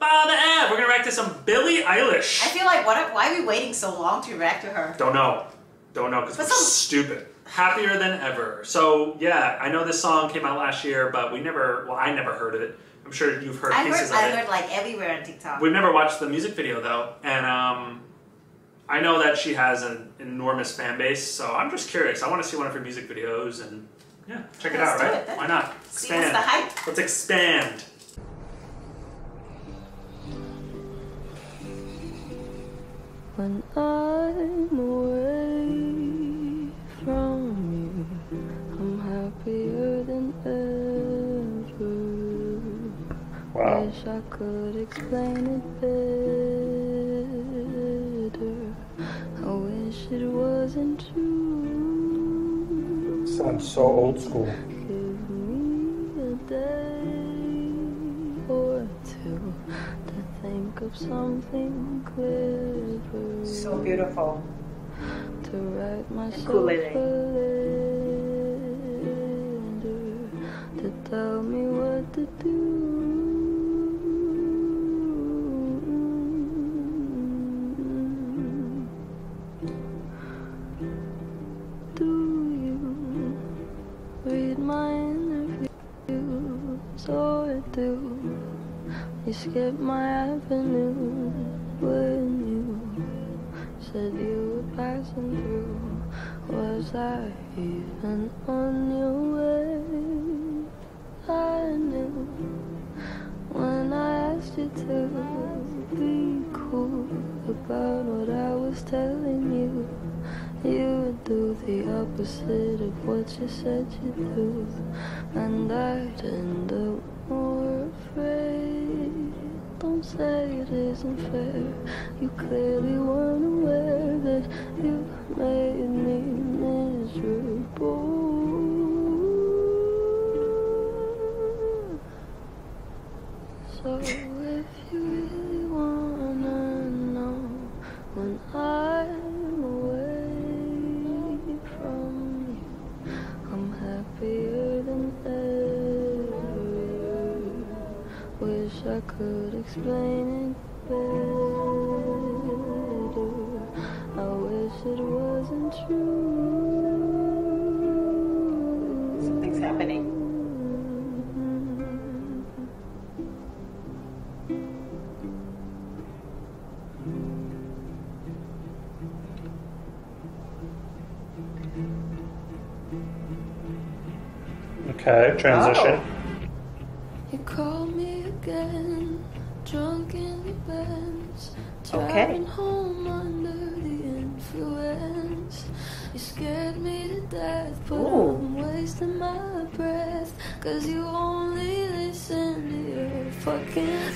Father Ave. We're gonna react to some Billie Eilish. I feel like what? Why are we waiting so long to react to her? Don't know. Don't know because we're some- stupid. Happier than ever. So yeah, I know this song came out last year, but we never. Well, I never heard of it. I'm sure you've heard I heard, pieces I of it. heard like everywhere on TikTok. We've never watched the music video though, and um, I know that she has an enormous fan base. So I'm just curious. I want to see one of her music videos and yeah, check it Let's out. do Right? it. Why not? What's the hype. Let's expand. When I'm away from you, I'm happier than ever. Wow. Wish I could explain it better. I wish it wasn't true. Sounds so old school. Of something clever. So beautiful. to write myself ukulele. a letter to tell me what to do. You skipped my avenue when you said you were passing through. Was I even on your way? I knew when I asked you to be cool about what I was telling you. You would do the opposite of what you said you'd do, and I'd end up more afraid. Don't say it isn't fair. You clearly weren't aware that you made me miserable. So if you really wanna know when I'm explain it better. I wish it wasn't true. Something's happening. Okay, transition. You to death. I'm wasting my breath, cause you only listen to your fucking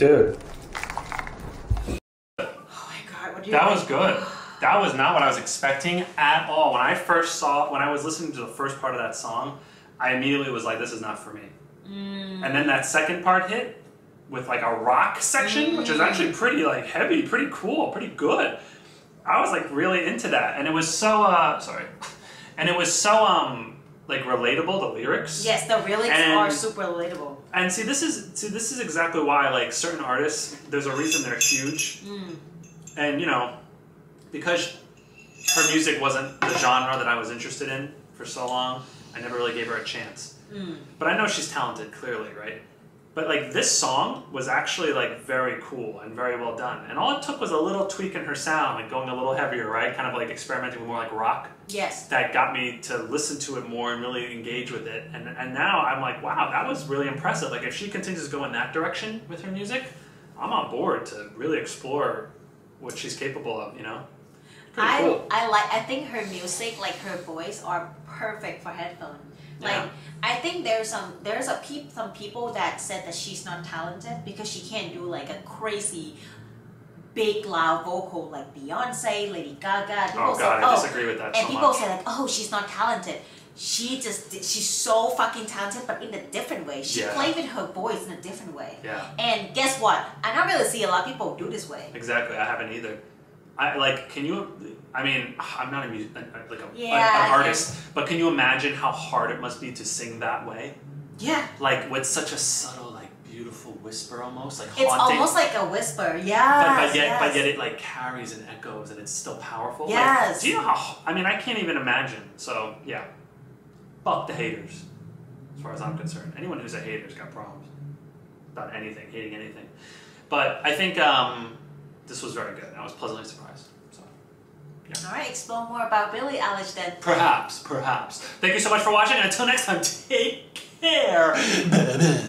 Dude, Oh my god, what do you That was good. That was not what I was expecting at all. When I first saw, when I was listening to the first part of that song, I immediately was like, "This is not for me." Mm. And then that second part hit with like a rock section, which is Mm. actually pretty like heavy, pretty cool, pretty good. I was like really into that, and it was so uh sorry, and it was so um like relatable. The lyrics. Yes, the lyrics And- are super relatable. And see, this is see, this is exactly why like certain artists, there's a reason they're huge, Mm. and you know, because her music wasn't the genre that I was interested in for so long, I never really gave her a chance. Mm. But I know she's talented, clearly, right? But like this song was actually like very cool and very well done, and all it took was a little tweak in her sound, like going a little heavier, right? Kind of like experimenting with more like rock Yes. that got me to listen to it more and really engage with it. And and now I'm like, wow, that was really impressive. Like if she continues to go in that direction with her music, I'm on board to really explore what she's capable of. You know, pretty I cool. I like I think her music, like her voice, are perfect for headphone. Like Yeah. I think there's some there's a peop, some people that said that she's not talented because she can't do like a crazy big loud vocal like Beyonce, Lady Gaga. Oh, people Oh say, god, I oh, disagree with that and so people much. say like, oh, she's not talented. She just she's so fucking talented, but in a different way. She Yeah. played with her voice in a different way. Yeah. And guess what? I don't really see a lot of people do this way. Exactly, I haven't either. I like. Can you? I mean, I'm not a music, like a, Yeah, an artist, but can you imagine how hard it must be to sing that way? Yeah. Like with such a subtle, like beautiful whisper, almost like It's haunting. almost like a whisper. Yeah. but, but yet, yes. but yet it like carries and echoes, and it's still powerful. Like, Yes. do you know how? I mean, I can't even imagine. So yeah, fuck the haters. As far as I'm concerned, anyone who's a hater's got problems about anything, hating anything. But I think um, this was very good. I was pleasantly surprised. So All right, explore more about Billie Eilish then. perhaps, perhaps. Thank you so much for watching, and until next time, take care.